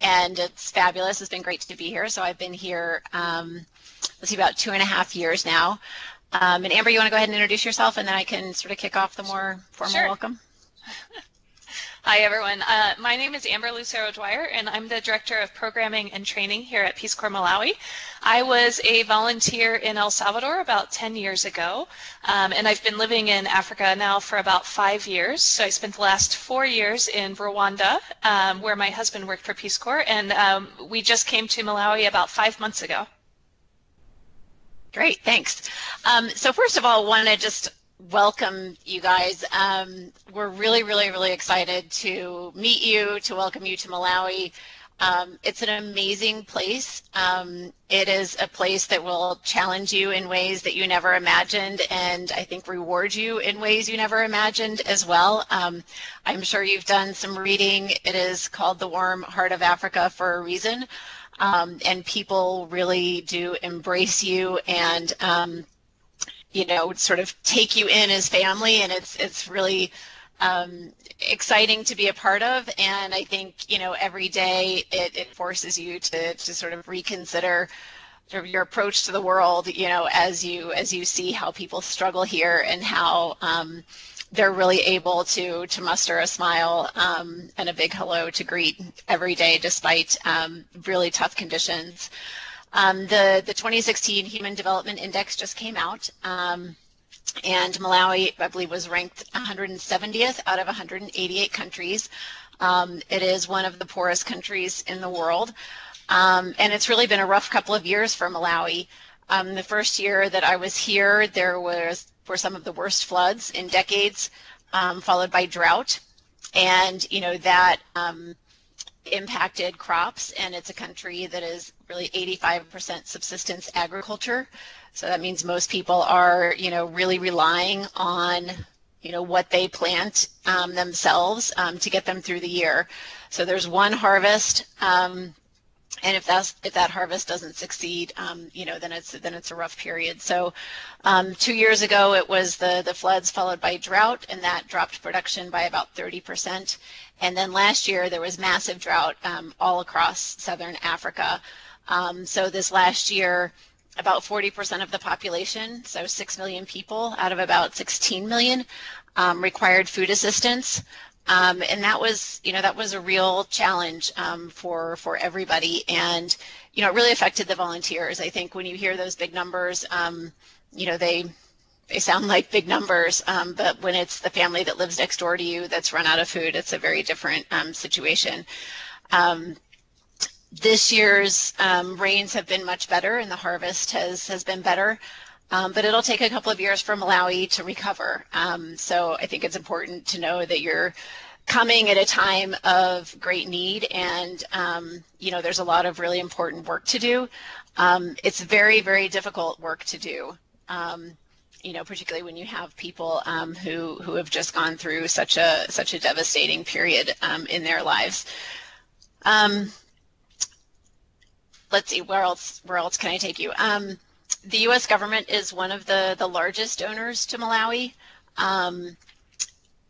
and it's fabulous. It's been great to be here. So I've been here, um, let's see, about two and a half years now. Um, and Amber, you want to go ahead and introduce yourself, and then I can sort of kick off the more formal sure. welcome. Hi, everyone. Uh, my name is Amber Lucero Dwyer, and I'm the Director of Programming and Training here at Peace Corps Malawi. I was a volunteer in El Salvador about 10 years ago, um, and I've been living in Africa now for about five years. So I spent the last four years in Rwanda, um, where my husband worked for Peace Corps, and um, we just came to Malawi about five months ago. Great, thanks. Um, so first of all, I want to just welcome you guys. Um, we're really, really, really excited to meet you, to welcome you to Malawi. Um, it's an amazing place. Um, it is a place that will challenge you in ways that you never imagined and I think reward you in ways you never imagined as well. Um, I'm sure you've done some reading. It is called The Warm Heart of Africa for a reason. Um, and people really do embrace you and um, you know, sort of take you in as family, and it's it's really um, exciting to be a part of. And I think you know every day it, it forces you to to sort of reconsider sort of your approach to the world. You know, as you as you see how people struggle here and how um, they're really able to to muster a smile um, and a big hello to greet every day despite um, really tough conditions. Um, the, the 2016 Human Development Index just came out, um, and Malawi, I believe, was ranked 170th out of 188 countries. Um, it is one of the poorest countries in the world, um, and it's really been a rough couple of years for Malawi. Um, the first year that I was here, there was were some of the worst floods in decades, um, followed by drought, and you know that impacted crops and it's a country that is really 85% subsistence agriculture. So that means most people are you know really relying on you know what they plant um, themselves um, to get them through the year. So there's one harvest um, and if that's if that harvest doesn't succeed, um, you know, then it's then it's a rough period. So, um, two years ago it was the the floods followed by drought, and that dropped production by about 30 percent. And then last year there was massive drought um, all across southern Africa. Um, so this last year, about 40 percent of the population, so six million people out of about 16 million, um, required food assistance. Um, and that was, you know, that was a real challenge um, for for everybody, and you know, it really affected the volunteers. I think when you hear those big numbers, um, you know, they they sound like big numbers, um, but when it's the family that lives next door to you that's run out of food, it's a very different um, situation. Um, this year's rains have been much better, and the harvest has has been better. Um, but it'll take a couple of years for Malawi to recover. Um, so I think it's important to know that you're coming at a time of great need and um, you know there's a lot of really important work to do. Um, it's very, very difficult work to do. Um, you know, particularly when you have people um, who who have just gone through such a such a devastating period in their lives let's see where else where else can I take you um, the U.S. government is one of the, the largest donors to Malawi. Um,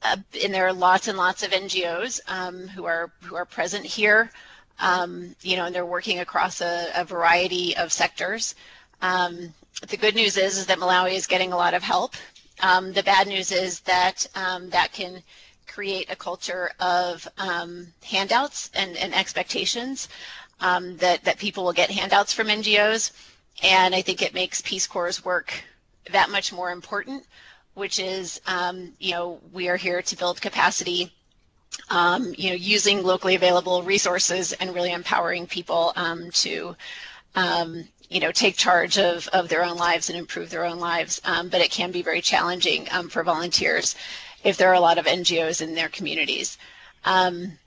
uh, and there are lots and lots of NGOs um, who are who are present here. Um, you know, and they're working across a, a variety of sectors. Um, the good news is, is that Malawi is getting a lot of help. Um, the bad news is that um, that can create a culture of handouts and, and expectations that, that people will get handouts from NGOs and I think it makes Peace Corps' work that much more important, which is, um, you know, we are here to build capacity, um, you know, using locally available resources and really empowering people um, to, um, you know, take charge of, of their own lives and improve their own lives. Um, but it can be very challenging um, for volunteers if there are a lot of NGOs in their communities. Um,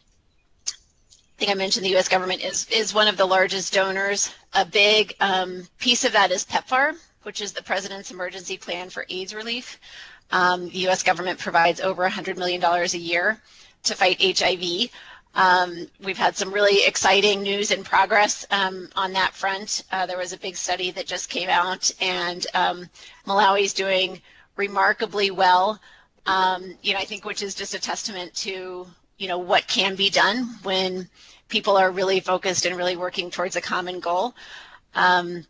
think I mentioned the U.S. government is, is one of the largest donors. A big um, piece of that is PEPFAR, which is the President's Emergency Plan for AIDS Relief. Um, the U.S. government provides over $100 million a year to fight HIV. Um, we've had some really exciting news and progress um, on that front. Uh, there was a big study that just came out, and um, Malawi is doing remarkably well. Um, you know, I think which is just a testament to you know, what can be done when people are really focused and really working towards a common goal. Um,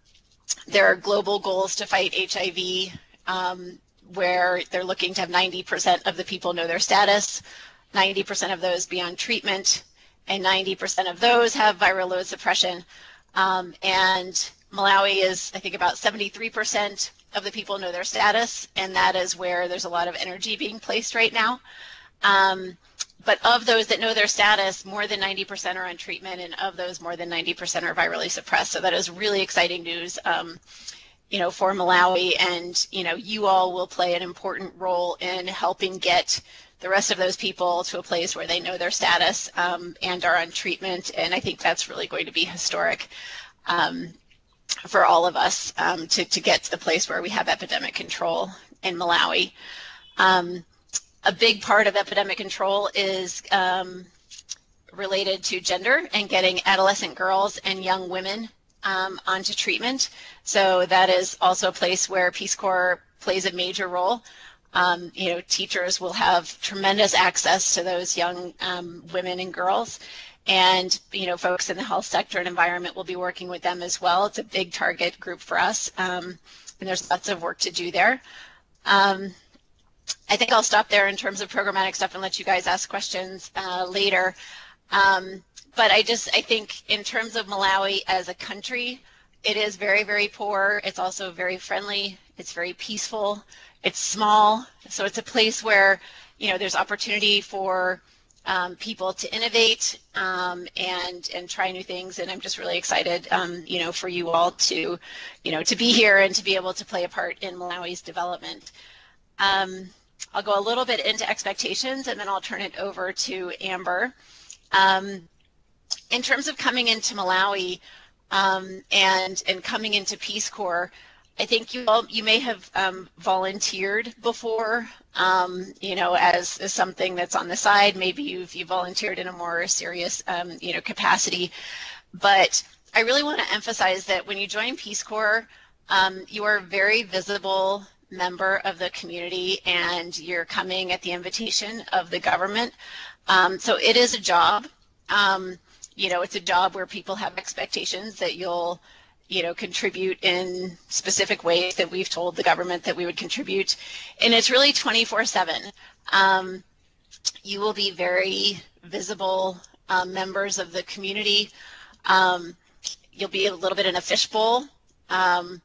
there are global goals to fight HIV um, where they're looking to have 90% of the people know their status, 90% of those be on treatment, and 90% of those have viral load suppression. Um, and Malawi is, I think, about 73% of the people know their status, and that is where there's a lot of energy being placed right now. Um, but of those that know their status, more than 90% are on treatment, and of those, more than 90% are virally suppressed. So that is really exciting news, um, you know, for Malawi, and you know, you all will play an important role in helping get the rest of those people to a place where they know their status um, and are on treatment, and I think that's really going to be historic. Um, for all of us um, to, to get to the place where we have epidemic control in Malawi. Um, a big part of epidemic control is um, related to gender and getting adolescent girls and young women um, onto treatment. So that is also a place where Peace Corps plays a major role. Um, you know, teachers will have tremendous access to those young um, women and girls. And, you know, folks in the health sector and environment will be working with them as well. It's a big target group for us. Um, and there's lots of work to do there. Um, I think I'll stop there in terms of programmatic stuff and let you guys ask questions uh, later. Um, but I just, I think in terms of Malawi as a country, it is very, very poor. It's also very friendly. It's very peaceful. It's small. So it's a place where, you know, there's opportunity for um, people to innovate um, and and try new things. And I'm just really excited, um, you know, for you all to, you know, to be here and to be able to play a part in Malawi's development. Um, I'll go a little bit into expectations and then I'll turn it over to Amber. Um, in terms of coming into Malawi um, and and coming into Peace Corps, I think you all you may have um, volunteered before, um, you know, as, as something that's on the side. Maybe you've you volunteered in a more serious, um, you know, capacity. But I really want to emphasize that when you join Peace Corps, um, you are very visible member of the community and you're coming at the invitation of the government. Um, so it is a job. Um, you know, it's a job where people have expectations that you'll, you know, contribute in specific ways that we've told the government that we would contribute. And it's really 24 7. Um, you will be very visible um, members of the community. Um, you'll be a little bit in a fishbowl. Um,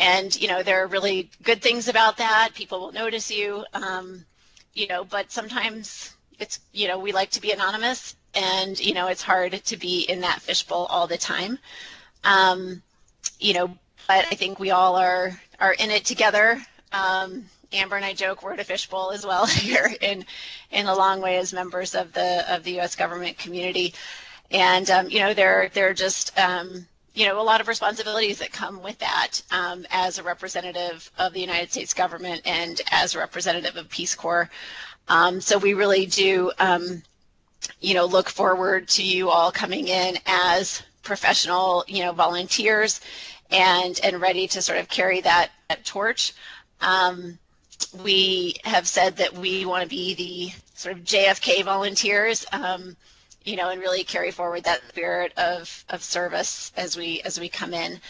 and you know there are really good things about that. People will notice you um, you know but sometimes it's you know we like to be anonymous and you know it's hard to be in that fishbowl all the time. Um, you know but i think we all are are in it together. Um, amber and i joke we're at a fishbowl as well here in in Lilongwe as members of the of the u.s government community. And um, you know they're they're just um, you know, a lot of responsibilities that come with that um, as a representative of the United States government and as a representative of Peace Corps. Um, so we really do, um, you know, look forward to you all coming in as professional, you know, volunteers and and ready to sort of carry that, that torch. Um, we have said that we want to be the sort of JFK volunteers. Um, you know, and really carry forward that spirit of, of service as we as we come in.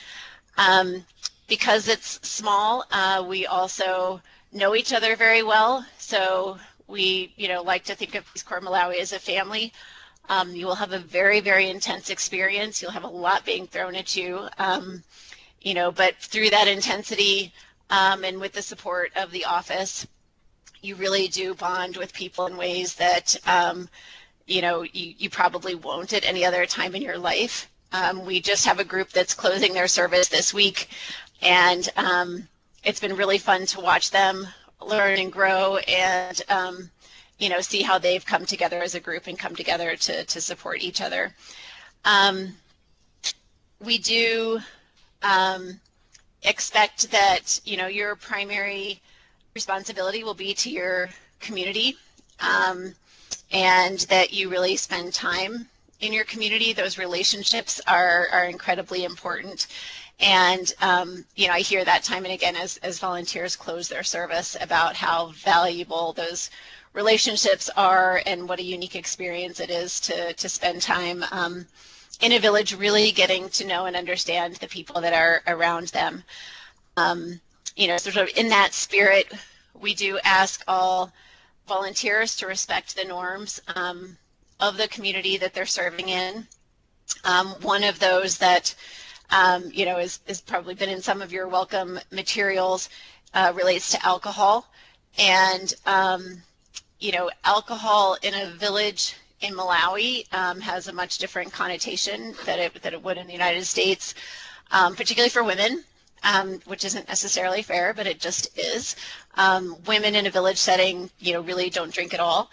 Um, because it's small, uh, we also know each other very well. So we, you know, like to think of Peace Corps Malawi as a family. Um, you will have a very, very intense experience. You'll have a lot being thrown at you, um, you know, but through that intensity um, and with the support of the office, you really do bond with people in ways that um, you know you, you probably won't at any other time in your life. Um, we just have a group that's closing their service this week, and um, it's been really fun to watch them learn and grow and um, you know see how they've come together as a group and come together to, to support each other. Um, we do um, expect that you know your primary responsibility will be to your community. Um, and that you really spend time in your community. Those relationships are, are incredibly important. And, um, you know, I hear that time and again as, as volunteers close their service about how valuable those relationships are and what a unique experience it is to, to spend time um, in a village really getting to know and understand the people that are around them. Um, you know, sort of in that spirit, we do ask all volunteers to respect the norms um, of the community that they're serving in. Um, one of those that, um, you know, is, is probably been in some of your welcome materials uh, relates to alcohol. And, um, you know, alcohol in a village in Malawi um, has a much different connotation that it, that it would in the United States, particularly for women. Um, which isn't necessarily fair, but it just is. Um, women in a village setting, you know, really don't drink at all.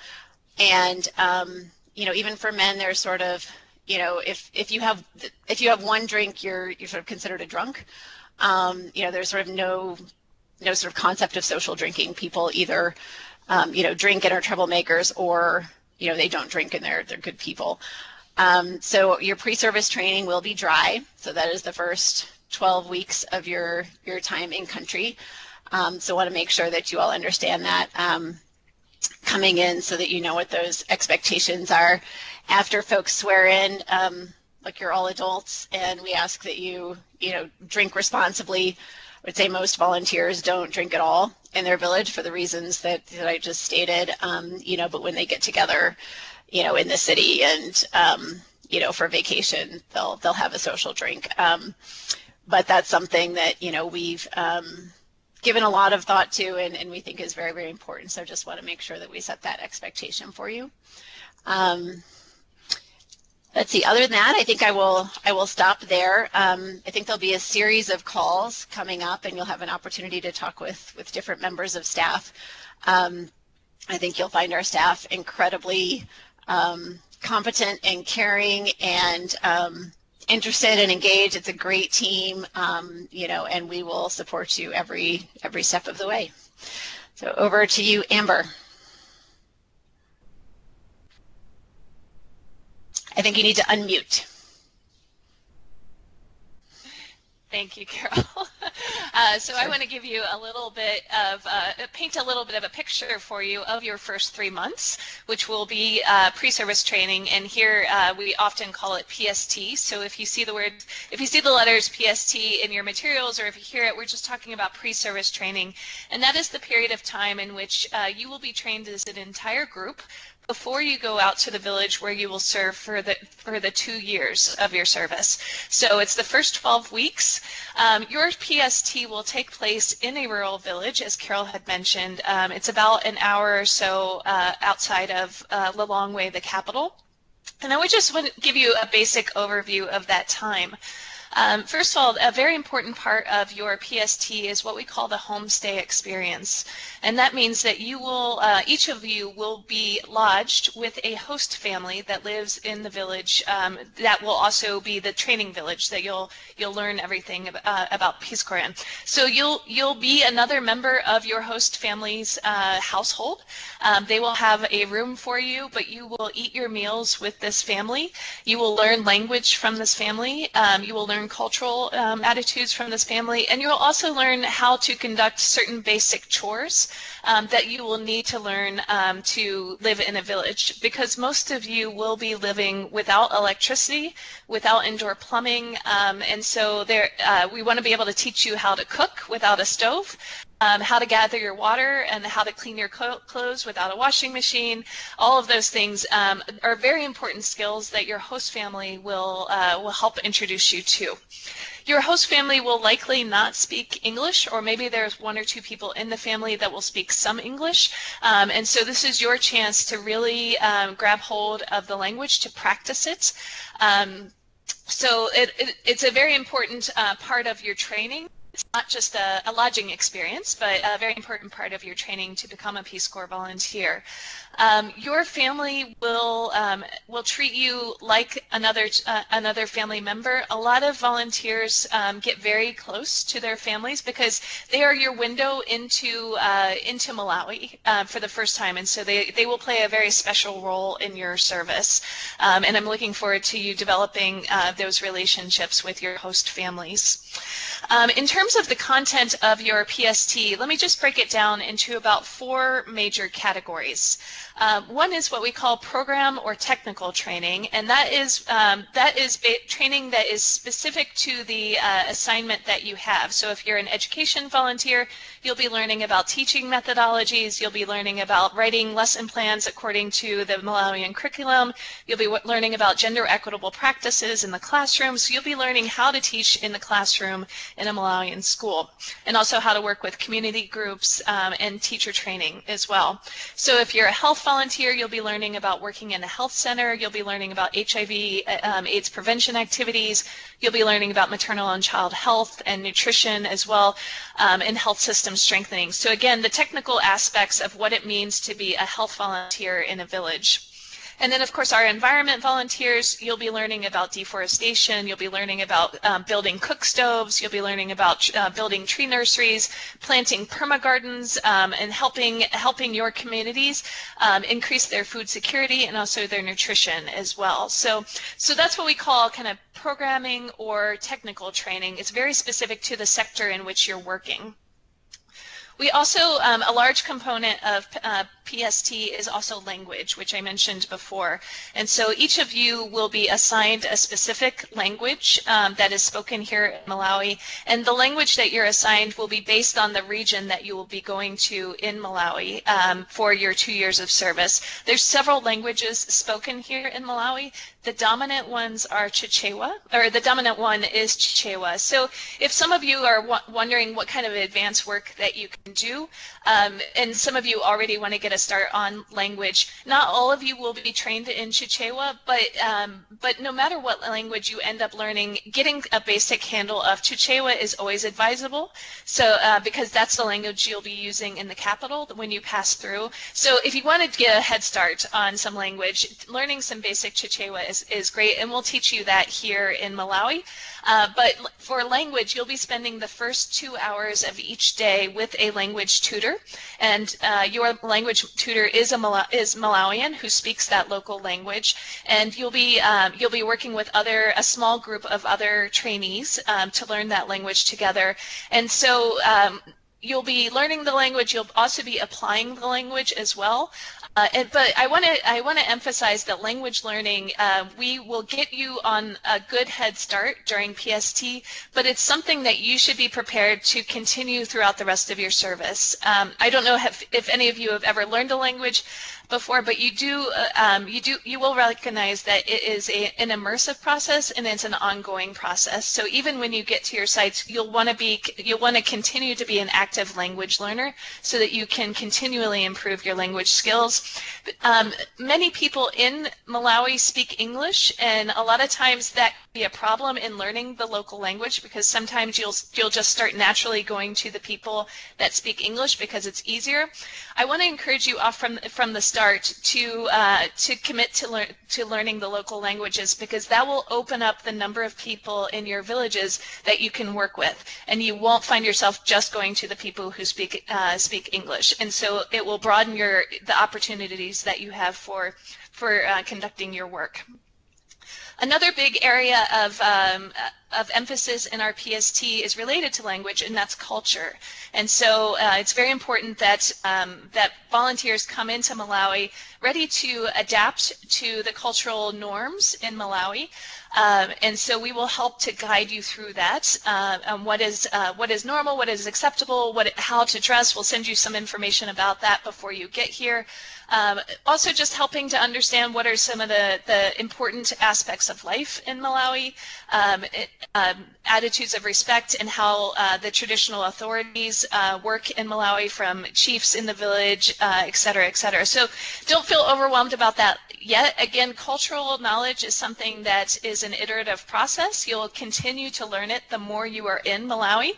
And, um, you know, even for men, there's sort of, you know, if, if you have, if you have one drink, you're, you're sort of considered a drunk. Um, you know, there's sort of no, no sort of concept of social drinking. People either, um, you know, drink and are troublemakers or, you know, they don't drink and they're, they're good people. Um, so your pre-service training will be dry. So that is the first 12 weeks of your, your time in country. Um, so want to make sure that you all understand that um, coming in so that you know what those expectations are. After folks swear in, um, like you're all adults, and we ask that you, you know, drink responsibly. I would say most volunteers don't drink at all in their village for the reasons that, that I just stated, um, you know, but when they get together, you know, in the city and, um, you know, for vacation, they'll, they'll have a social drink. Um, but that's something that you know we've um, given a lot of thought to and, and we think is very very important. So just want to make sure that we set that expectation for you. Um, let's see other than that i think i will i will stop there. Um, i think there'll be a series of calls coming up and you'll have an opportunity to talk with with different members of staff. Um, i think you'll find our staff incredibly um, competent and caring and um, interested and engaged. It's a great team, um, you know, and we will support you every every step of the way. So over to you, Amber. I think you need to unmute. Thank you, Carol. Uh, so sure. I want to give you a little bit of, uh, paint a little bit of a picture for you of your first three months, which will be uh, pre-service training. And here uh, we often call it PST. So if you see the word, if you see the letters PST in your materials, or if you hear it, we're just talking about pre-service training. And that is the period of time in which uh, you will be trained as an entire group before you go out to the village where you will serve for the for the two years of your service. So it's the first 12 weeks. Um, your PST will take place in a rural village, as Carol had mentioned. Um, it's about an hour or so uh, outside of uh, Lilongwe, the capital. And I would just want to give you a basic overview of that time. Um, first of all, a very important part of your PST is what we call the homestay experience. And that means that you will, uh, each of you will be lodged with a host family that lives in the village. Um, that will also be the training village that you'll you'll learn everything uh, about Peace Corps in. So you'll you'll be another member of your host family's uh, household. Um, they will have a room for you, but you will eat your meals with this family. You will learn language from this family. Um, you will learn learn cultural um, attitudes from this family, and you'll also learn how to conduct certain basic chores um, that you will need to learn um, to live in a village because most of you will be living without electricity, without indoor plumbing, um, and so there uh, we want to be able to teach you how to cook without a stove, um, how to gather your water and how to clean your clothes without a washing machine. All of those things um, are very important skills that your host family will uh, will help introduce you to. Your host family will likely not speak English, or maybe there's one or two people in the family that will speak some English. Um, and so this is your chance to really um, grab hold of the language to practice it. Um, so it, it, it's a very important uh, part of your training it's not just a, a, lodging experience, but a very important part of your training to become a Peace Corps volunteer. Um, your family will um, will treat you like another uh, another family member. A lot of volunteers um, get very close to their families because they are your window into uh, into Malawi uh, for the first time, and so they they will play a very special role in your service. Um, and I'm looking forward to you developing uh, those relationships with your host families. Um, in terms of the content of your PST, let me just break it down into about four major categories. Um, one is what we call program or technical training, and that is um, that is training that is specific to the uh, assignment that you have. So if you're an education volunteer, you'll be learning about teaching methodologies. You'll be learning about writing lesson plans according to the Malawian curriculum. You'll be learning about gender equitable practices in the classroom. So you'll be learning how to teach in the classroom in a Malawian school, and also how to work with community groups um, and teacher training as well. So if you're a health volunteer, you'll be learning about working in a health center. You'll be learning about HIV um, AIDS prevention activities. You'll be learning about maternal and child health and nutrition as well, um, and health system strengthening. So again, the technical aspects of what it means to be a health volunteer in a village. And then, of course, our environment volunteers, you'll be learning about deforestation, you'll be learning about um, building cook stoves, you'll be learning about uh, building tree nurseries, planting permagardens, um, and helping helping your communities um, increase their food security and also their nutrition as well. So, so that's what we call kind of programming or technical training. It's very specific to the sector in which you're working. We also, um, a large component of uh, PST is also language, which I mentioned before. And so each of you will be assigned a specific language um, that is spoken here in Malawi. And the language that you're assigned will be based on the region that you will be going to in Malawi um, for your two years of service. There's several languages spoken here in Malawi. The dominant ones are Chichewa, or the dominant one is Chichewa. So if some of you are wondering what kind of advanced work that you can do, um, and some of you already want to get a start on language, not all of you will be trained in Chichewa, but um, but no matter what language you end up learning, getting a basic handle of Chichewa is always advisable. So uh, because that's the language you'll be using in the capital when you pass through. So if you want to get a head start on some language, learning some basic Chichewa is, is great, and we'll teach you that here in Malawi. Uh, but for language, you'll be spending the first two hours of each day with a language tutor, and uh, your language tutor is a Mal is Malawian who speaks that local language, and you'll be um, you'll be working with other a small group of other trainees um, to learn that language together, and so. Um, you'll be learning the language. You'll also be applying the language as well. Uh, and, but I want to I want to emphasize that language learning uh, we will get you on a good head start during PST, but it's something that you should be prepared to continue throughout the rest of your service. Um, I don't know if, if any of you have ever learned a language before, but you do uh, um, you do you will recognize that it is a, an immersive process and it's an ongoing process. So even when you get to your sites, you'll want to be you'll want to continue to be an active language learner so that you can continually improve your language skills. Um, many people in Malawi speak English, and a lot of times that be a problem in learning the local language because sometimes you'll you'll just start naturally going to the people that speak English because it's easier. I want to encourage you off from from the start to uh, to commit to learn to learning the local languages because that will open up the number of people in your villages that you can work with, and you won't find yourself just going to the people who speak uh, speak English. And so it will broaden your the opportunities that you have for for uh, conducting your work. Another big area of, um, of emphasis in our PST is related to language, and that's culture. And so uh, it's very important that, um, that volunteers come into Malawi ready to adapt to the cultural norms in Malawi. Um, and so we will help to guide you through that. Uh, what is uh, what is normal, what is acceptable, what how to dress. We'll send you some information about that before you get here. Um, also just helping to understand what are some of the, the important aspects of life in Malawi, um, it, um, attitudes of respect and how uh, the traditional authorities uh, work in Malawi from chiefs in the village, uh, et cetera, et cetera. So don't feel overwhelmed about that yet. Again, cultural knowledge is something that is an iterative process. You'll continue to learn it the more you are in Malawi.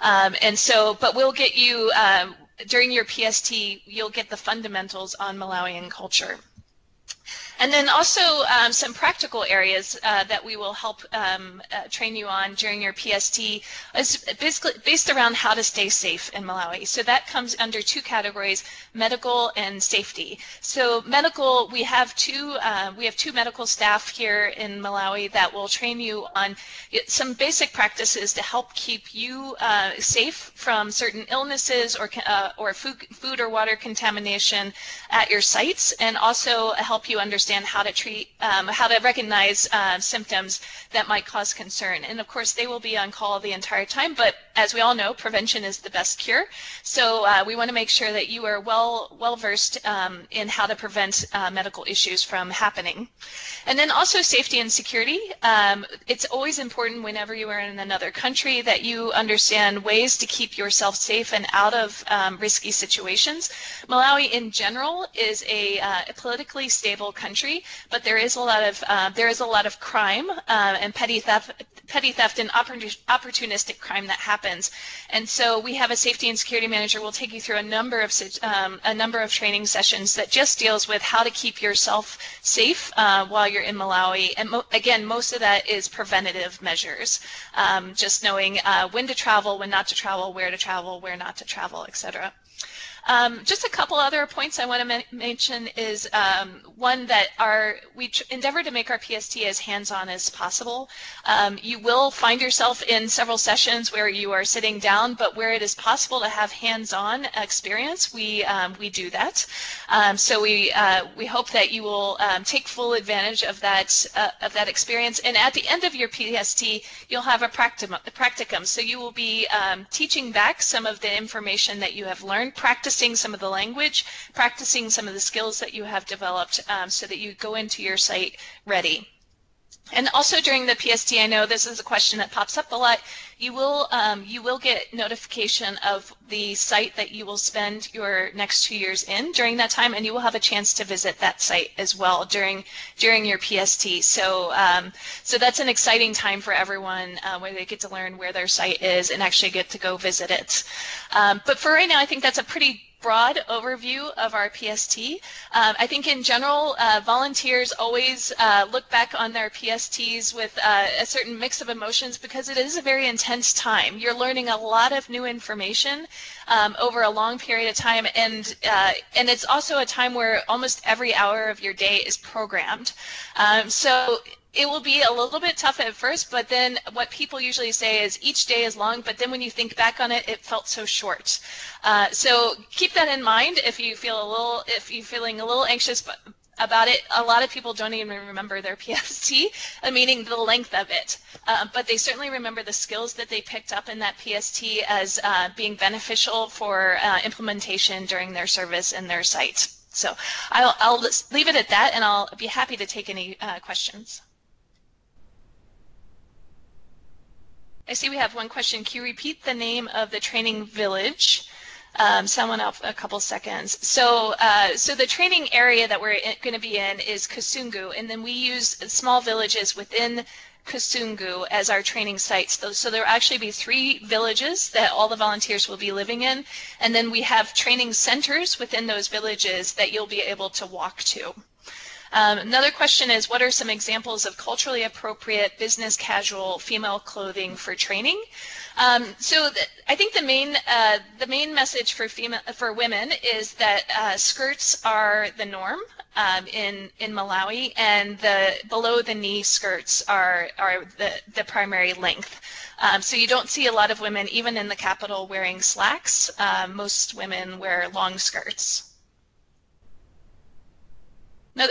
Um, and so, but we'll get you um, during your PST, you'll get the fundamentals on Malawian culture. And then also um, some practical areas uh, that we will help um, uh, train you on during your PST is basically based around how to stay safe in Malawi. So that comes under two categories, medical and safety. So medical, we have two uh, we have two medical staff here in Malawi that will train you on some basic practices to help keep you uh, safe from certain illnesses or uh, or food, food or water contamination at your sites, and also help you understand understand how to treat, um, how to recognize uh, symptoms that might cause concern. And of course, they will be on call the entire time, but as we all know, prevention is the best cure. So uh, we want to make sure that you are well well versed um, in how to prevent uh, medical issues from happening. And then also safety and security. Um, it's always important whenever you are in another country that you understand ways to keep yourself safe and out of um, risky situations. Malawi in general is a, uh, a politically stable country country, but there is a lot of uh, there is a lot of crime uh, and petty theft, petty theft and opportunistic crime that happens. And so we have a safety and security manager. We'll take you through a number of um, a number of training sessions that just deals with how to keep yourself safe uh, while you're in Malawi. And mo again, most of that is preventative measures, um, just knowing uh, when to travel, when not to travel, where to travel, where not to travel, etc. Um, just a couple other points I want to mention is um, one that our we endeavor to make our PST as hands-on as possible. Um, you will find yourself in several sessions where you are sitting down, but where it is possible to have hands-on experience, we um, we do that. Um, so we uh, we hope that you will um, take full advantage of that uh, of that experience. And at the end of your PST, you'll have a practicum. practicum. So you will be teaching back some of the information that you have learned, practice practicing some of the language, practicing some of the skills that you have developed um, so that you go into your site ready. And also during the PST, I know this is a question that pops up a lot. You will um, you will get notification of the site that you will spend your next two years in during that time, and you will have a chance to visit that site as well during during your PST. So um, so that's an exciting time for everyone uh, where they get to learn where their site is and actually get to go visit it. Um, but for right now, I think that's a pretty broad overview of our PST. Um, I think in general, uh, volunteers always uh, look back on their PSTs with uh, a certain mix of emotions because it is a very intense time. You're learning a lot of new information um, over a long period of time, and uh, and it's also a time where almost every hour of your day is programmed. Um, so it will be a little bit tough at first, but then what people usually say is each day is long, but then when you think back on it, it felt so short. Uh, so keep that in mind if you feel a little, if you're feeling a little anxious about it. A lot of people don't even remember their PST, uh, meaning the length of it, uh, but they certainly remember the skills that they picked up in that PST as uh, being beneficial for uh, implementation during their service in their site. So I'll, I'll leave it at that, and I'll be happy to take any uh, questions. I see we have one question. Can you repeat the name of the training village? Um, someone a couple seconds. So, uh, so the training area that we're going to be in is Kasungu, and then we use small villages within Kasungu as our training sites. So there will actually be three villages that all the volunteers will be living in, and then we have training centers within those villages that you'll be able to walk to. Um, another question is, what are some examples of culturally appropriate business casual female clothing for training? Um, so I think the main uh, the main message for female for women is that uh, skirts are the norm um, in in Malawi, and the below the knee skirts are are the the primary length. Um, so you don't see a lot of women, even in the capital, wearing slacks. Uh, most women wear long skirts.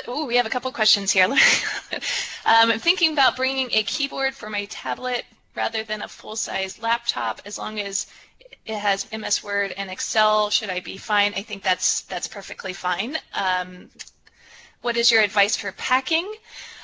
Oh, we have a couple questions here. um, I'm thinking about bringing a keyboard for my tablet rather than a full-size laptop as long as it has MS Word and Excel. Should I be fine? I think that's that's perfectly fine. Um, what is your advice for packing?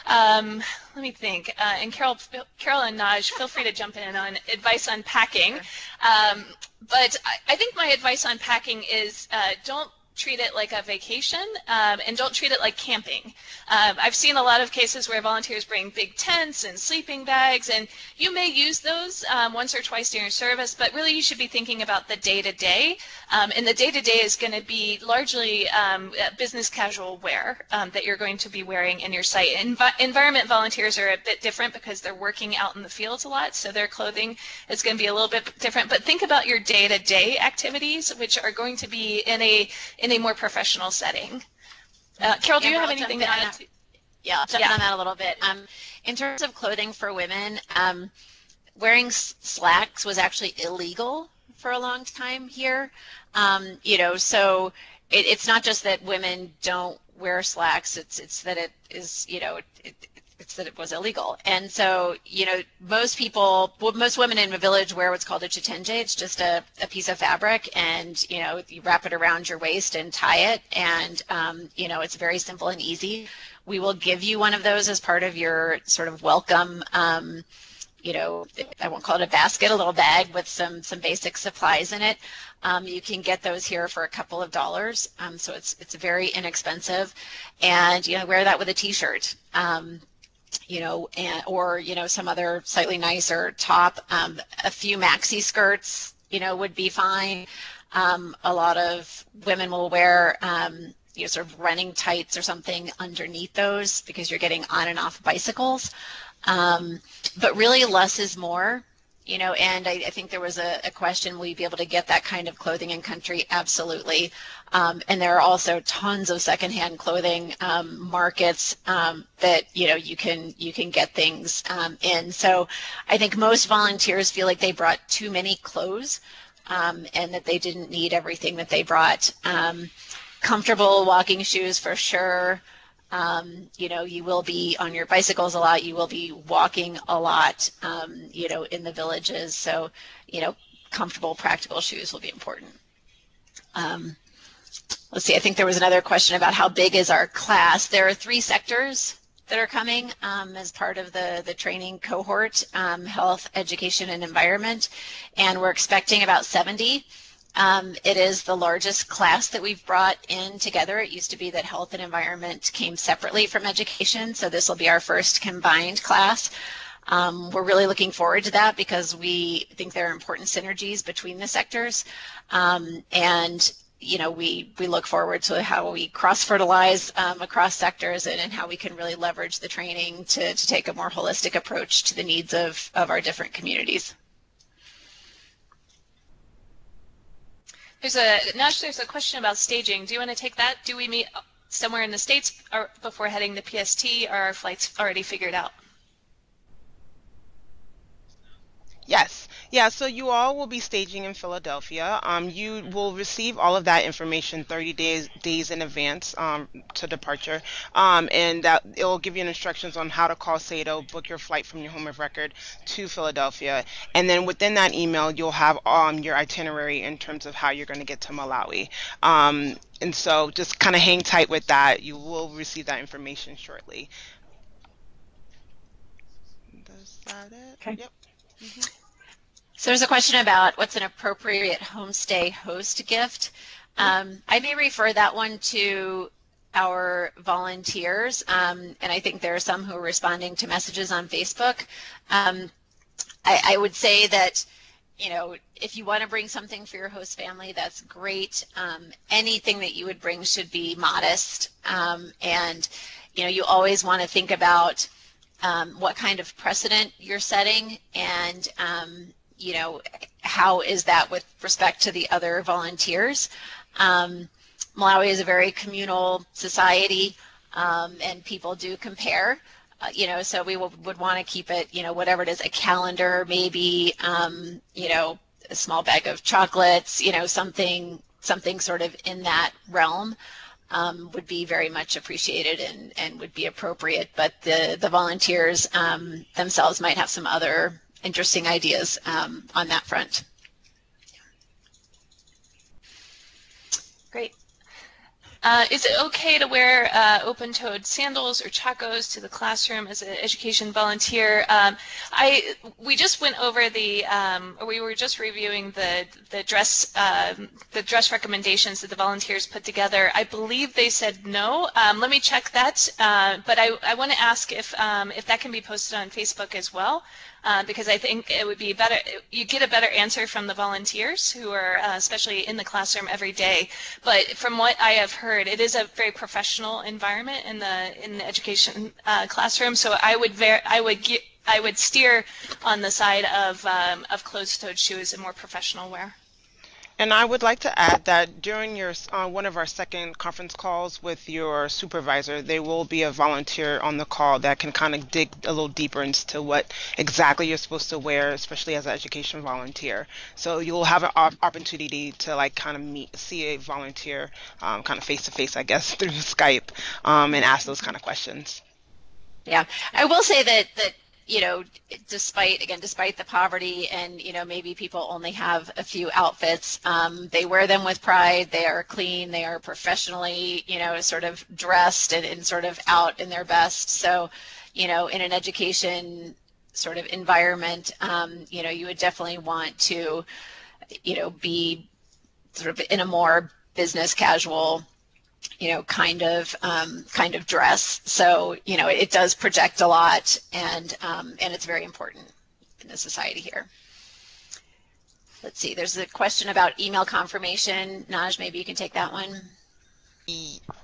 Um, let me think. Uh, and Carol, Carol and Naj, feel free to jump in on advice on packing. Um, but I, I, think my advice on packing is uh, don't treat it like a vacation um, and don't treat it like camping. Um, I've seen a lot of cases where volunteers bring big tents and sleeping bags, and you may use those um, once or twice during service, but really you should be thinking about the day to day. And the day to day is going to be largely um, business casual wear um, that you're going to be wearing in your site. Envi- environment volunteers are a bit different because they're working out in the fields a lot, so their clothing is going to be a little bit different. But think about your day to day activities, which are going to be in a in a more professional setting. Uh, Carol, do you have anything to add? To... Yeah, I'll jump yeah. on that a little bit. Um, in terms of clothing for women, um, wearing slacks was actually illegal for a long time here. Um, you know, so it, it's not just that women don't wear slacks; it's it's that it is you know it, it's that it was illegal. And so, you know, most people, most women in a village wear what's called a chitenge. It's just a, a piece of fabric and, you know, you wrap it around your waist and tie it. And, um, you know, it's very simple and easy. We will give you one of those as part of your sort of welcome, um, you know, I won't call it a basket, a little bag with some, some basic supplies in it. Um, you can get those here for a couple of dollars, um, so it's it's very inexpensive, and you know wear that with a T-shirt. Um, you know, and, or, you know, some other slightly nicer top. Um, a few maxi skirts, you know, would be fine. Um, a lot of women will wear, um, you know, sort of running tights or something underneath those because you're getting on and off bicycles. Um, but really less is more you know, and I, I think there was a, a, question, will you be able to get that kind of clothing in country? Absolutely. Um, and there are also tons of secondhand clothing um, markets um, that, you know, you can, you can get things um, in. So I think most volunteers feel like they brought too many clothes um, and that they didn't need everything that they brought. Um, comfortable walking shoes for sure. Um, you know, you will be on your bicycles a lot. You will be walking a lot, um, you know, in the villages. So, you know, comfortable, practical shoes will be important. Um, let's see, I think there was another question about how big is our class. There are three sectors that are coming um, as part of the, the training cohort, um, health, education, and environment. And we're expecting about 70. Um, it is the largest class that we've brought in together. It used to be that health and environment came separately from education, so this will be our first combined class. Um, we're really looking forward to that because we think there are important synergies between the sectors. Um, and you know, we, we look forward to how we cross-fertilize um, across sectors and, and how we can really leverage the training to, to take a more holistic approach to the needs of, of our different communities. There's a Nash. There's a question about staging. Do you want to take that? Do we meet somewhere in the states or before heading to PST? Are our flights already figured out? Yes. Yeah, so you all will be staging in Philadelphia. Um, you will receive all of that information 30 days days in advance um, to departure, um, and that it will give you instructions on how to call SATO, book your flight from your home of record to Philadelphia, and then within that email you'll have um, your itinerary in terms of how you're going to get to Malawi. Um, and so just kind of hang tight with that. You will receive that information shortly. Is that it? Okay. Yep. Mm-hmm. So there's a question about what's an appropriate homestay host gift. Um, I may refer that one to our volunteers, um, and I think there are some who are responding to messages on Facebook. Um, I, I, would say that, you know, if you want to bring something for your host family, that's great. Um, anything that you would bring should be modest, um, and you know, you always want to think about um, what kind of precedent you're setting and you know, how is that with respect to the other volunteers? Um, Malawi is a very communal society, um, and people do compare. Uh, you know, so we would, want to keep it, you know, whatever it is, a calendar, maybe, um, you know, a small bag of chocolates, you know, something, something sort of in that realm. Um, would be very much appreciated and, and would be appropriate. But the, the volunteers um, themselves might have some other interesting ideas um, on that front. Great. Uh, is it okay to wear uh, open-toed sandals or chacos to the classroom as an education volunteer? Um, I we just went over the um, we were just reviewing the the dress um, the dress recommendations that the volunteers put together. I believe they said no. Um, let me check that. Uh, but I, I want to ask if um, if that can be posted on Facebook as well uh, because I think it would be better, you get a better answer from the volunteers who are uh, especially in the classroom every day. But from what I have heard, it is a very professional environment in the in the education uh, classroom. So I would ver- I would get I would steer on the side of um, of closed-toed shoes and more professional wear. And I would like to add that during your uh, one of our second conference calls with your supervisor, there will be a volunteer on the call that can kind of dig a little deeper into what exactly you're supposed to wear, especially as an education volunteer. So you'll have an opportunity to like kind of meet, see a volunteer, um, kind of face to face, I guess, through Skype, um, and ask those kind of questions. Yeah, I will say that that you know, despite again, despite the poverty, and you know, maybe people only have a few outfits, um, they wear them with pride. They are clean. They are professionally, you know, sort of dressed and, and sort of out in their best. So, you know, in an education sort of environment, um, you know, you would definitely want to, you know, be sort of in a more business casual you know, kind of um, kind of dress. So you know, it does project a lot, and um, and it's very important in the society here. Let's see. There's a question about email confirmation. Naj, maybe you can take that one.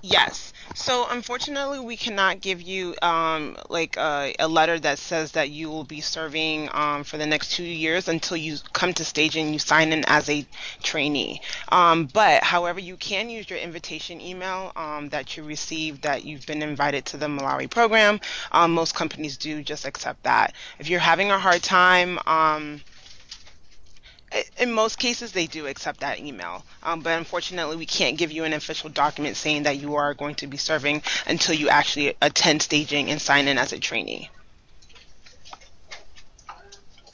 Yes. So unfortunately, we cannot give you um, like a, a, letter that says that you will be serving um, for the next two years until you come to stage and You sign in as a trainee. Um, but however, you can use your invitation email um, that you received that you've been invited to the Malawi program. Um, most companies do just accept that. If you're having a hard time um, in most cases, they do accept that email, um, but unfortunately, we can't give you an official document saying that you are going to be serving until you actually attend staging and sign in as a trainee.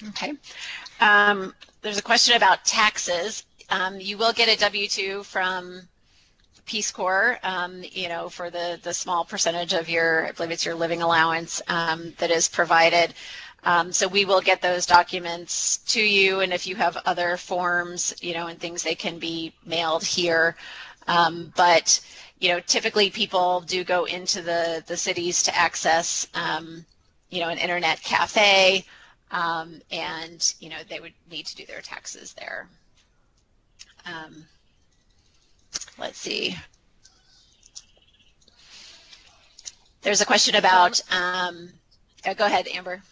Okay. Um, there's a question about taxes. Um, you will get a W-2 from Peace Corps, um, you know, for the, the small percentage of your, I believe it's your living allowance um, that is provided. Um, so we will get those documents to you, and if you have other forms, you know, and things, they can be mailed here. Um, but you know, typically people do go into the the cities to access, um, you know, an internet cafe, um, and you know they would need to do their taxes there. Um, let's see. There's a question about. Um, go ahead, Amber.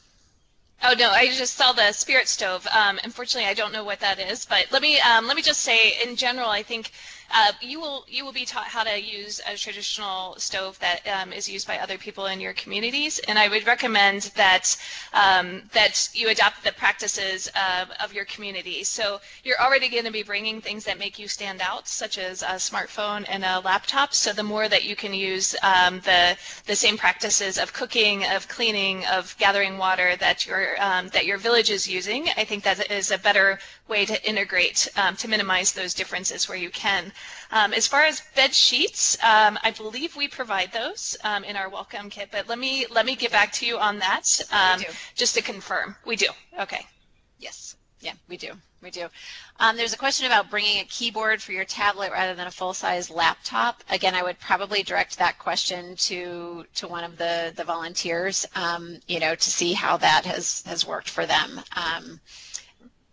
Oh no, I just saw the spirit stove. Um, unfortunately, I don't know what that is, but let me um, let me just say, in general, I think uh, you will you will be taught how to use a traditional stove that um, is used by other people in your communities, and I would recommend that um, that you adopt the practices of, of your community. So you're already going to be bringing things that make you stand out, such as a smartphone and a laptop. So the more that you can use um, the the same practices of cooking, of cleaning, of gathering water that your um, that your village is using, I think that is a better way to integrate um, to minimize those differences where you can. Um, as far as bed sheets, um, I believe we provide those um, in our welcome kit, but let me let me get back to you on that um, just to confirm. We do. Okay. Yes. Yeah, we do. We do. Um, there's a question about bringing a keyboard for your tablet rather than a full-size laptop. Again, I would probably direct that question to to one of the the volunteers, um, you know, to see how that has has worked for them. Um,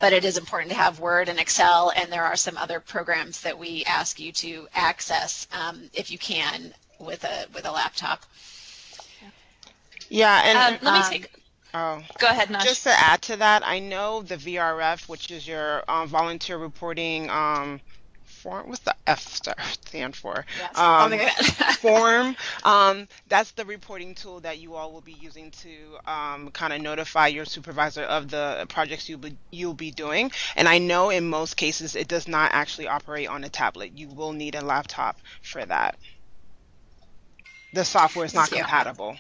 but it is important to have Word and Excel, and there are some other programs that we ask you to access um, if you can with a with a laptop. Yeah, and um, let me um, take. Oh. Go ahead, Naj. Just to add to that, I know the VRF, which is your um, volunteer reporting um, form. What's the F stand for? Yes. Um, form. Um, that's the reporting tool that you all will be using to um, kind of notify your supervisor of the projects you'll be, you'll be doing. And I know in most cases it does not actually operate on a tablet. You will need a laptop for that. The software is not compatible.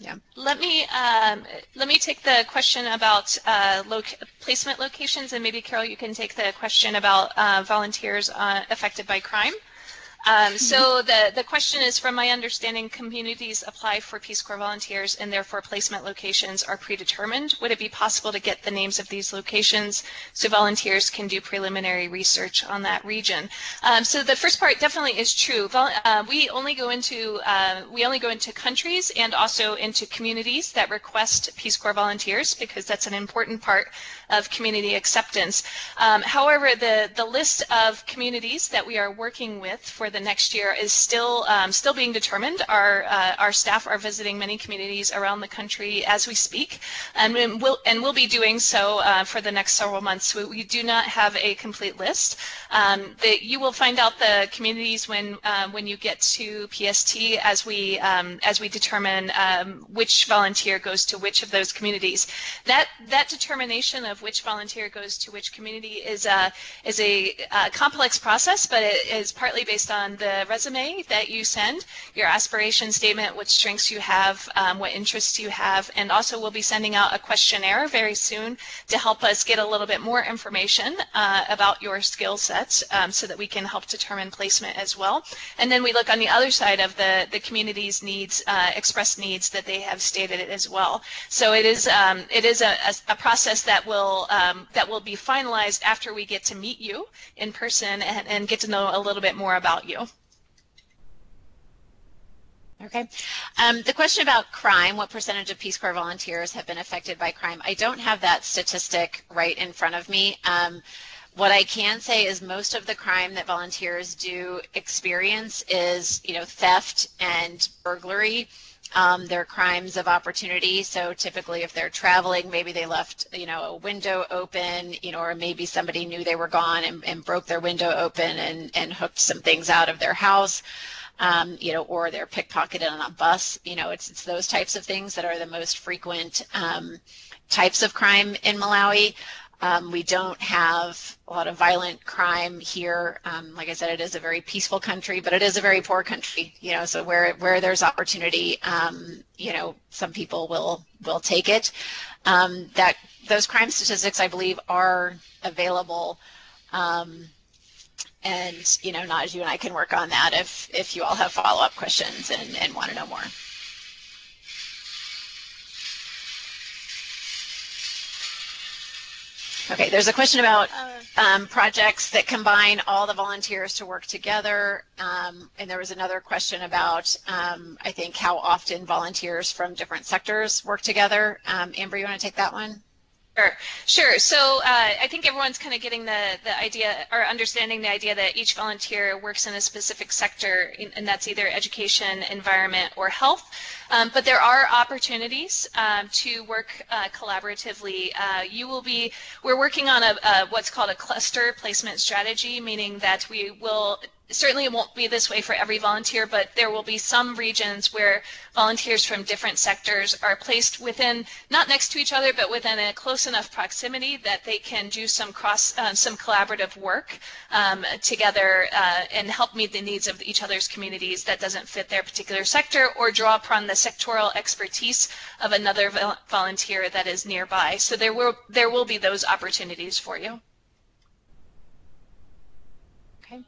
Yeah. Let me um, let me take the question about uh, placement locations, and maybe Carol, you can take the question about uh, volunteers uh, affected by crime. Um, so the, the question is, from my understanding, communities apply for Peace Corps volunteers and therefore placement locations are predetermined. Would it be possible to get the names of these locations so volunteers can do preliminary research on that region? Um, so the first part definitely is true. Vol uh, we only go into uh, we only go into countries and also into communities that request Peace Corps volunteers because that's an important part of community acceptance. Um, however, the the list of communities that we are working with for the next year is still um, still being determined. Our uh, our staff are visiting many communities around the country as we speak, and we'll and we'll be doing so uh, for the next several months. We, we do not have a complete list. Um, that you will find out the communities when uh, when you get to PST as we um, as we determine um, which volunteer goes to which of those communities. That that determination of which volunteer goes to which community is a is a complex process, but it is partly based on on the resume that you send, your aspiration statement, what strengths you have, um, what interests you have, and also we'll be sending out a questionnaire very soon to help us get a little bit more information uh, about your skill sets um, so that we can help determine placement as well. And then we look on the other side of the, the community's needs, uh, express needs that they have stated as well. So it is um, it is a, a, a, process that will um, that will be finalized after we get to meet you in person and, and get to know a little bit more about you. Okay. Um, the question about crime, what percentage of Peace Corps volunteers have been affected by crime? I don't have that statistic right in front of me. Um, what I can say is most of the crime that volunteers do experience is, you know, theft and burglary. Um, they're crimes of opportunity. So typically, if they're traveling, maybe they left, you know, a window open, you know, or maybe somebody knew they were gone and, and broke their window open and, and hooked some things out of their house um, you know, or they're pickpocketed on a bus. You know, it's it's those types of things that are the most frequent um, types of crime in Malawi. Um, we don't have a lot of violent crime here. Um, like I said, it is a very peaceful country, but it is a very poor country. You know, so where where there's opportunity, um, you know, some people will will take it. Um, that those crime statistics, I believe, are available. Um, and you know Naj, you and I can work on that if if you all have follow-up questions and, and want to know more. Okay, there's a question about um, projects that combine all the volunteers to work together. Um, and there was another question about, um, I think, how often volunteers from different sectors work together. Um, Amber, you want to take that one? Sure, sure. So uh, I think everyone's kind of getting the, the idea or understanding the idea that each volunteer works in a specific sector, and that's either education, environment, or health. Um, but there are opportunities um, to work uh, collaboratively. Uh, you will be, we're working on a, a, what's called a cluster placement strategy, meaning that we will certainly it won't be this way for every volunteer, but there will be some regions where volunteers from different sectors are placed within, not next to each other, but within a close enough proximity that they can do some cross, uh, some collaborative work um, together uh, and help meet the needs of each other's communities that doesn't fit their particular sector or draw upon the sectoral expertise of another volunteer that is nearby. So there will, there will be those opportunities for you. Okay.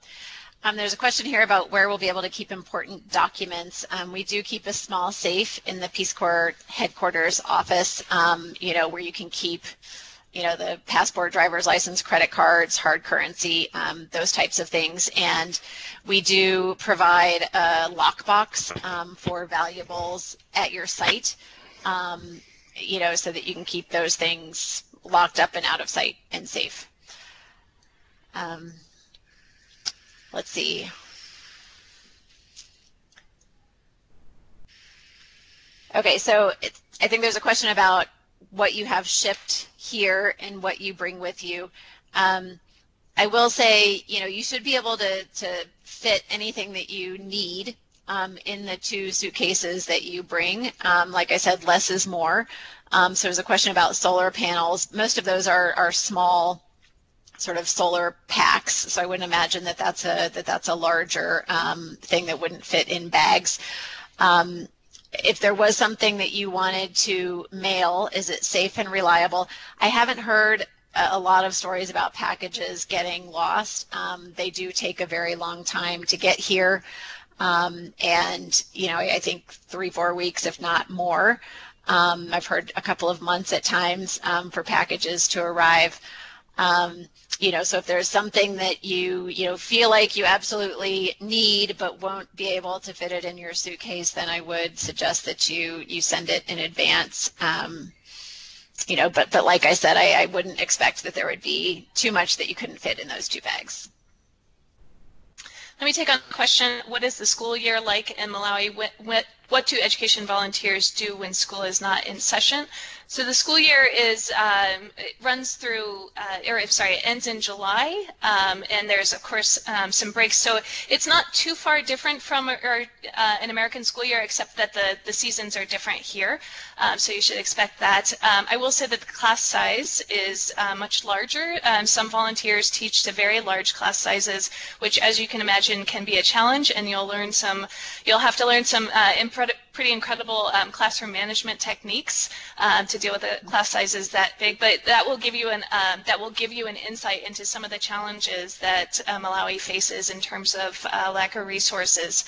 Um, there's a question here about where we'll be able to keep important documents. Um, we do keep a small safe in the Peace Corps headquarters office, um, you know, where you can keep, you know, the passport, driver's license, credit cards, hard currency, um, those types of things. And we do provide a lockbox um, for valuables at your site, um, you know, so that you can keep those things locked up and out of sight and safe. Let's see. Okay, so I think there's a question about what you have shipped here and what you bring with you. Um, I will say, you know, you should be able to, to fit anything that you need um, in the two suitcases that you bring. Um, like I said, less is more. Um, so there's a question about solar panels. Most of those are, are small sort of solar packs. So I wouldn't imagine that that's a that that's a larger um, thing that wouldn't fit in bags. Um, if there was something that you wanted to mail, is it safe and reliable? I haven't heard a lot of stories about packages getting lost. Um, they do take a very long time to get here. Um, and, you know, I, think three, four weeks, if not more. Um, I've heard a couple of months at times um, for packages to arrive. Um, you know, so if there's something that you, you know, feel like you absolutely need but won't be able to fit it in your suitcase, then I would suggest that you you send it in advance. Um, you know, but but like I said, I, I wouldn't expect that there would be too much that you couldn't fit in those two bags. Let me take on the question, what is the school year like in Malawi? What, what, what do education volunteers do when school is not in session? So the school year is um, runs through, uh, or sorry, it ends in July, um, and there's of course um, some breaks. So it's not too far different from uh, an American school year, except that the the seasons are different here. Um, so you should expect that. Um, I will say that the class size is uh, much larger. Um, some volunteers teach to very large class sizes, which, as you can imagine, can be a challenge, and you'll learn some. You'll have to learn some uh, credit pretty incredible um, classroom management techniques uh, to deal with the class sizes that big. But that will give you an um, that will give you an insight into some of the challenges that uh, Malawi faces in terms of uh, lack of resources.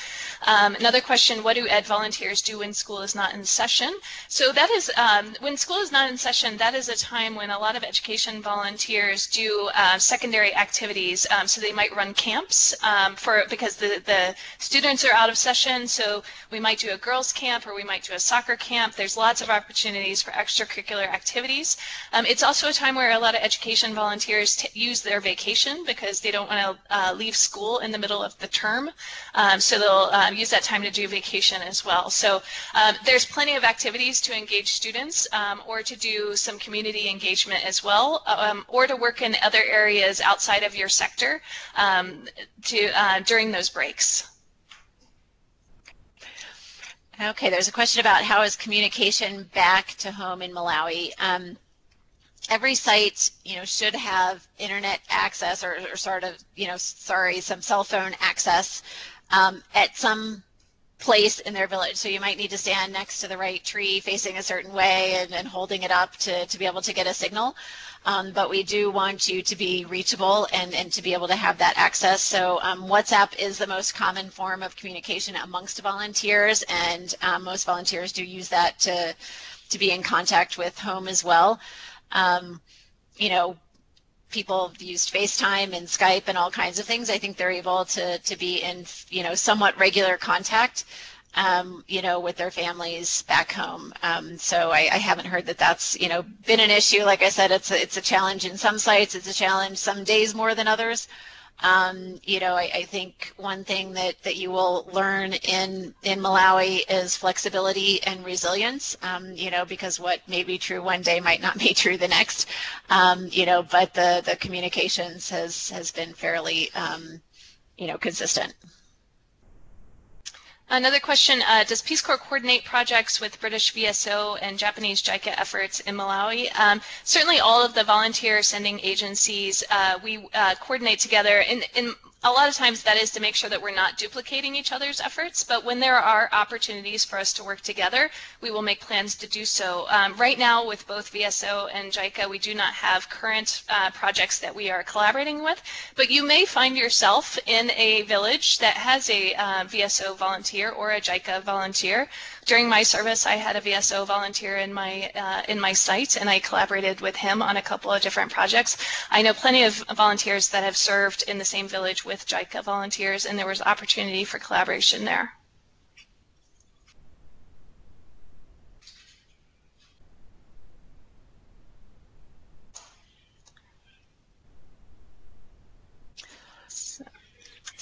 Um, another question: What do ed volunteers do when school is not in session? So that is um, when school is not in session. That is a time when a lot of education volunteers do uh, secondary activities. Um, so they might run camps um, for because the the students are out of session. So we might do a girls camp or we might do a soccer camp. There's lots of opportunities for extracurricular activities. Um, it's also a time where a lot of education volunteers use their vacation because they don't want to uh, leave school in the middle of the term. Um, so they'll um, use that time to do vacation as well. So um, there's plenty of activities to engage students um, or to do some community engagement as well um, or to work in other areas outside of your sector to uh, during those breaks. Okay, there's a question about how is communication back to home in Malawi. Um, every site, you know, should have internet access or, or, sort of, you know, sorry, some cell phone access um, at some place in their village. So you might need to stand next to the right tree facing a certain way and, and holding it up to, to be able to get a signal um, but we do want you to be reachable and, and to be able to have that access. So um, WhatsApp is the most common form of communication amongst volunteers, and um, most volunteers do use that to, to be in contact with home as well. Um, you know, people have used FaceTime and Skype and all kinds of things. I think they're able to, to be in, you know, somewhat regular contact um, you know, with their families back home. Um, so I, I, haven't heard that that's, you know, been an issue. Like I said, it's a, it's a challenge in some sites. It's a challenge some days more than others. Um, you know, I, I, think one thing that, that you will learn in, in Malawi is flexibility and resilience, um, you know, because what may be true one day might not be true the next, um, you know, but the, the communications has, has been fairly, um, you know, consistent. Another question, uh, does Peace Corps coordinate projects with British VSO and Japanese JICA efforts in Malawi? Um, certainly all of the volunteer sending agencies, uh, we uh, coordinate together. In, in a lot of times that is to make sure that we're not duplicating each other's efforts, but when there are opportunities for us to work together, we will make plans to do so. Um, right now, with both VSO and JICA, we do not have current uh, projects that we are collaborating with, but you may find yourself in a village that has a uh, VSO volunteer or a JICA volunteer during my service, I had a VSO volunteer in my uh, in my site, and I collaborated with him on a couple of different projects. I know plenty of volunteers that have served in the same village with JICA volunteers, and there was opportunity for collaboration there.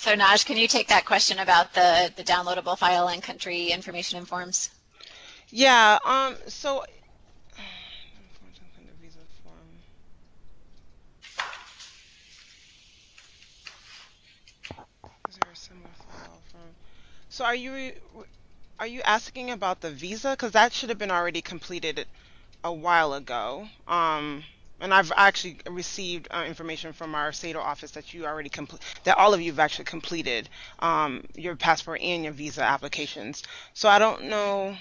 So Naj, can you take that question about the, the downloadable file and country information forms? Yeah, um, so So are you are you asking about the visa? Because that should have been already completed a while ago. Um, and I've actually received uh, information from our SATO office that you already complete, that all of you have actually completed um, your passport and your visa applications. So I don't know.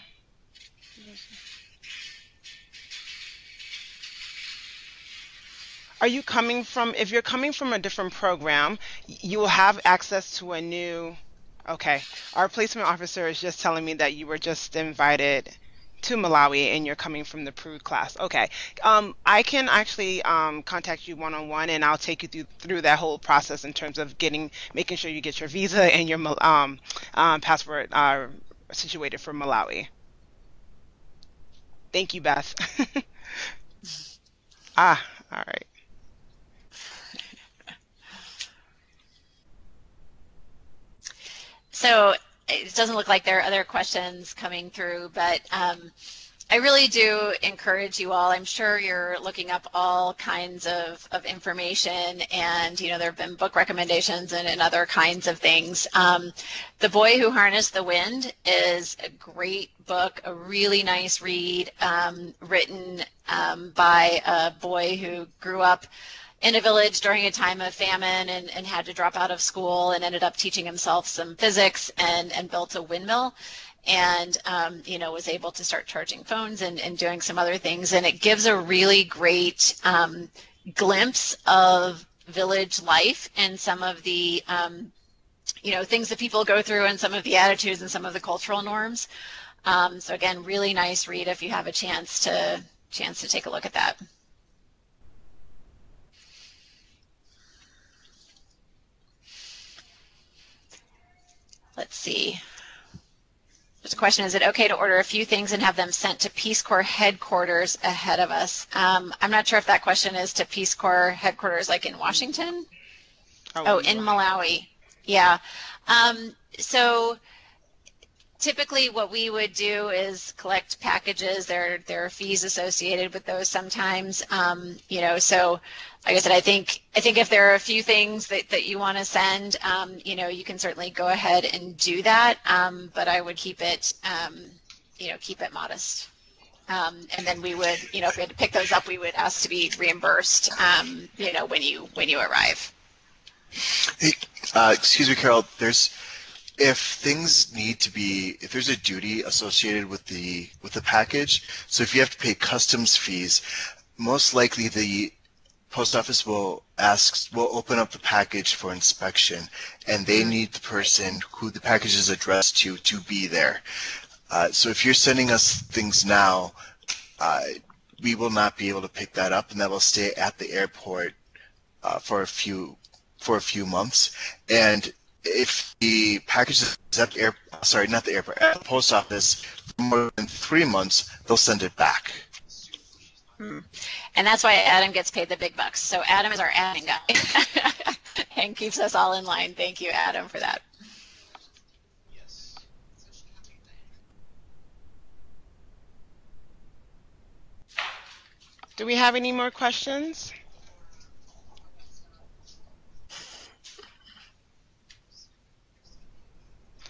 are you coming from? If you're coming from a different program, you will have access to a new. Okay, our placement officer is just telling me that you were just invited to Malawi and you're coming from the Peru class. Okay. Um, I can actually um, contact you one on one and I'll take you through, through that whole process in terms of getting, making sure you get your visa and your um, um, passport uh, situated for Malawi. Thank you, Beth. ah, all right. So it doesn't look like there are other questions coming through, but um, I really do encourage you all. I'm sure you're looking up all kinds of, of information and, you know, there have been book recommendations and, and other kinds of things. Um, the Boy Who Harnessed the Wind is a great book, a really nice read, um, written um, by a boy who grew up in a village during a time of famine and, and had to drop out of school and ended up teaching himself some physics and, and built a windmill and um, you know was able to start charging phones and, and doing some other things. And it gives a really great um, glimpse of village life and some of the um, you know things that people go through and some of the attitudes and some of the cultural norms. Um, so again really nice read if you have a chance to chance to take a look at that let's see. There's a question, is it okay to order a few things and have them sent to Peace Corps headquarters ahead of us? Um, I'm not sure if that question is to Peace Corps headquarters like in Washington. Oh, oh in Malawi. Yeah. Um, so typically what we would do is collect packages. There, there are fees associated with those sometimes, um, you know, so like I said, I think, I think if there are a few things that, that you want to send, um, you know, you can certainly go ahead and do that, um, but I would keep it, um, you know, keep it modest. Um, and then we would, you know, if we had to pick those up, we would ask to be reimbursed, um, you know, when you, when you arrive. Uh, excuse me, Carol, there's, if things need to be if there's a duty associated with the with the package so if you have to pay customs fees most likely the post office will ask will open up the package for inspection and they need the person who the package is addressed to to be there. Uh, so if you're sending us things now uh, we will not be able to pick that up and that will stay at the airport uh, for a few for a few months. And if the package is at the air, sorry, not the airport, at the post office for more than three months, they'll send it back. Hmm. And that's why Adam gets paid the big bucks. So Adam is our admin guy and keeps us all in line. Thank you, Adam, for that. Do we have any more questions?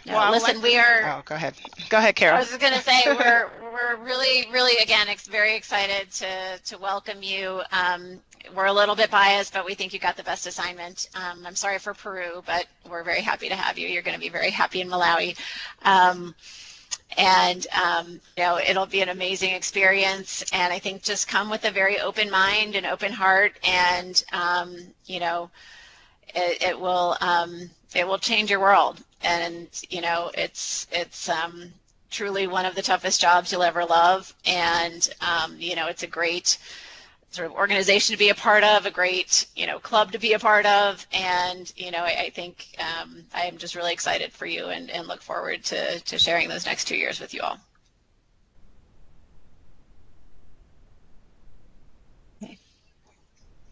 No, well, listen, like we are. Oh, go ahead. Go ahead, Carol. I was going to say we're we're really really again very excited to to welcome you. Um, we're a little bit biased, but we think you got the best assignment. Um, I'm sorry for Peru, but we're very happy to have you. You're going to be very happy in Malawi. Um, and um, you know it'll be an amazing experience and i think just come with a very open mind and open heart and um, you know it, it will um, it will change your world and you know it's it's um, truly one of the toughest jobs you'll ever love. And um, you know it's a great sort of organization to be a part of a great you know club to be a part of. And you know i, I think um, i am just really excited for you and, and look forward to, to sharing those next two years with you all.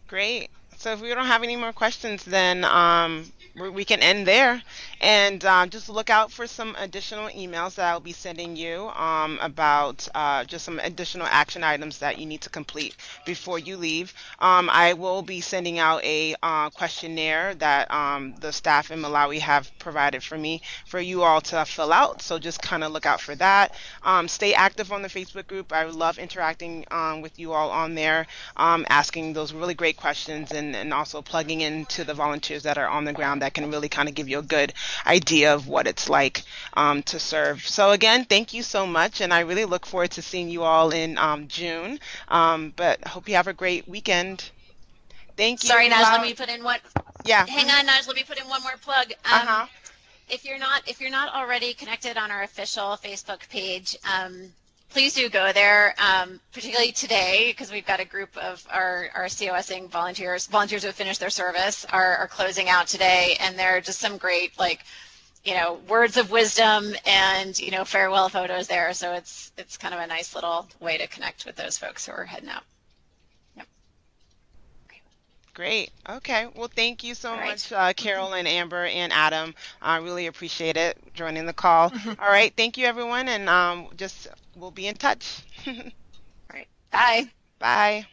Great. So if we don't have any more questions then um, we can end there. And uh, just look out for some additional emails that I'll be sending you um, about uh, just some additional action items that you need to complete before you leave. Um, I will be sending out a uh, questionnaire that um, the staff in Malawi have provided for me for you all to fill out. So just kind of look out for that. Um, stay active on the Facebook group. I love interacting um, with you all on there, um, asking those really great questions and, and also plugging into the volunteers that are on the ground that can really kind of give you a good idea of what it's like um, to serve. So again, thank you so much, and I really look forward to seeing you all in um, June. Um, but hope you have a great weekend. Thank you. Sorry, Naj, let me put in one. Yeah. Hang on, Naj, let me put in one more plug. Um, Uh-huh. if you're not if you're not already connected on our official Facebook page, um, please do go there. Um, particularly today, because we've got a group of our our COSing volunteers, volunteers who have finished their service, are, are closing out today, and there are just some great like, you know, words of wisdom and you know farewell photos there. So it's it's kind of a nice little way to connect with those folks who are heading out. Great. Okay. Well, thank you so All right. much, uh, Carol and Amber and Adam. I really appreciate it joining the call. All right. Thank you, everyone, and um, just we'll be in touch. All right. Bye. Bye.